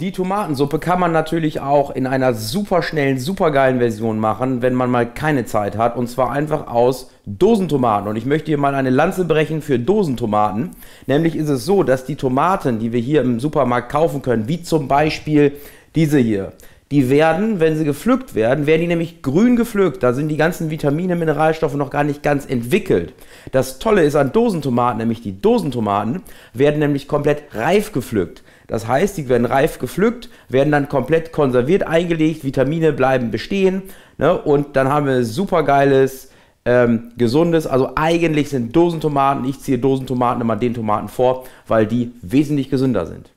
Die Tomatensuppe kann man natürlich auch in einer super schnellen, super geilen Version machen, wenn man mal keine Zeit hat. Und zwar einfach aus Dosentomaten. Und ich möchte hier mal eine Lanze brechen für Dosentomaten. Nämlich ist es so, dass die Tomaten, die wir hier im Supermarkt kaufen können, wie zum Beispiel diese hier, die werden, wenn sie gepflückt werden, werden die nämlich grün gepflückt. Da sind die ganzen Vitamine, Mineralstoffe noch gar nicht ganz entwickelt. Das Tolle ist an Dosentomaten, nämlich die Dosentomaten werden nämlich komplett reif gepflückt. Das heißt, die werden reif gepflückt, werden dann komplett konserviert eingelegt, Vitamine bleiben bestehen ne? und dann haben wir super geiles, ähm, gesundes. Also eigentlich sind Dosentomaten, ich ziehe Dosentomaten immer den Tomaten vor, weil die wesentlich gesünder sind.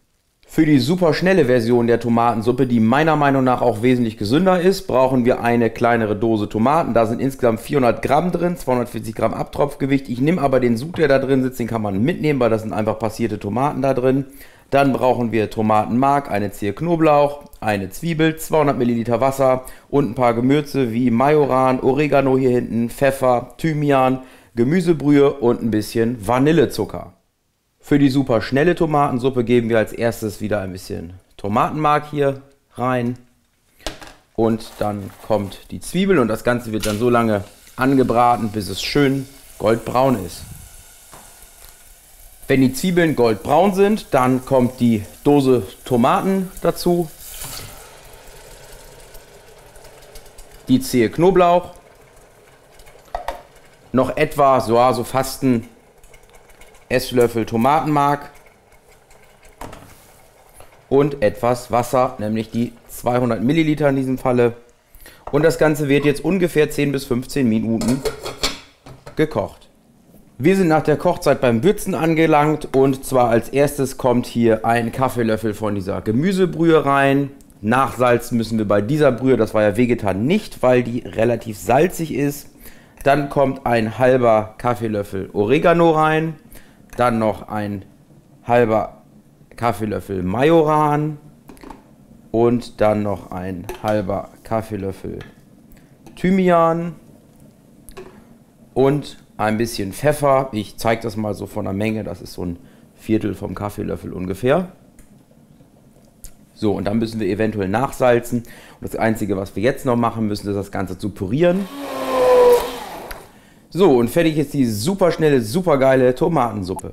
Für die super schnelle Version der Tomatensuppe, die meiner Meinung nach auch wesentlich gesünder ist, brauchen wir eine kleinere Dose Tomaten. Da sind insgesamt 400 Gramm drin, 240 Gramm Abtropfgewicht. Ich nehme aber den Sud, der da drin sitzt, den kann man mitnehmen, weil das sind einfach passierte Tomaten da drin. Dann brauchen wir Tomatenmark, eine Zehe Knoblauch, eine Zwiebel, 200 Milliliter Wasser und ein paar Gemürze wie Majoran, Oregano hier hinten, Pfeffer, Thymian, Gemüsebrühe und ein bisschen Vanillezucker. Für die super schnelle Tomatensuppe geben wir als erstes wieder ein bisschen Tomatenmark hier rein. Und dann kommt die Zwiebel und das Ganze wird dann so lange angebraten, bis es schön goldbraun ist. Wenn die Zwiebeln goldbraun sind, dann kommt die Dose Tomaten dazu. Die Zehe Knoblauch. Noch etwa so, so fast ein Esslöffel Tomatenmark. Und etwas Wasser, nämlich die 200 Milliliter in diesem Falle. Und das Ganze wird jetzt ungefähr 10 bis 15 Minuten gekocht. Wir sind nach der Kochzeit beim Würzen angelangt und zwar als erstes kommt hier ein Kaffeelöffel von dieser Gemüsebrühe rein. Nachsalzen müssen wir bei dieser Brühe, das war ja vegetan, nicht, weil die relativ salzig ist. Dann kommt ein halber Kaffeelöffel Oregano rein. Dann noch ein halber Kaffeelöffel Majoran. Und dann noch ein halber Kaffeelöffel Thymian. Und ein bisschen Pfeffer. Ich zeige das mal so von der Menge. Das ist so ein Viertel vom Kaffeelöffel ungefähr. So, und dann müssen wir eventuell nachsalzen. Und das Einzige, was wir jetzt noch machen müssen, ist das Ganze zu pürieren. So, und fertig ist die superschnelle, supergeile Tomatensuppe.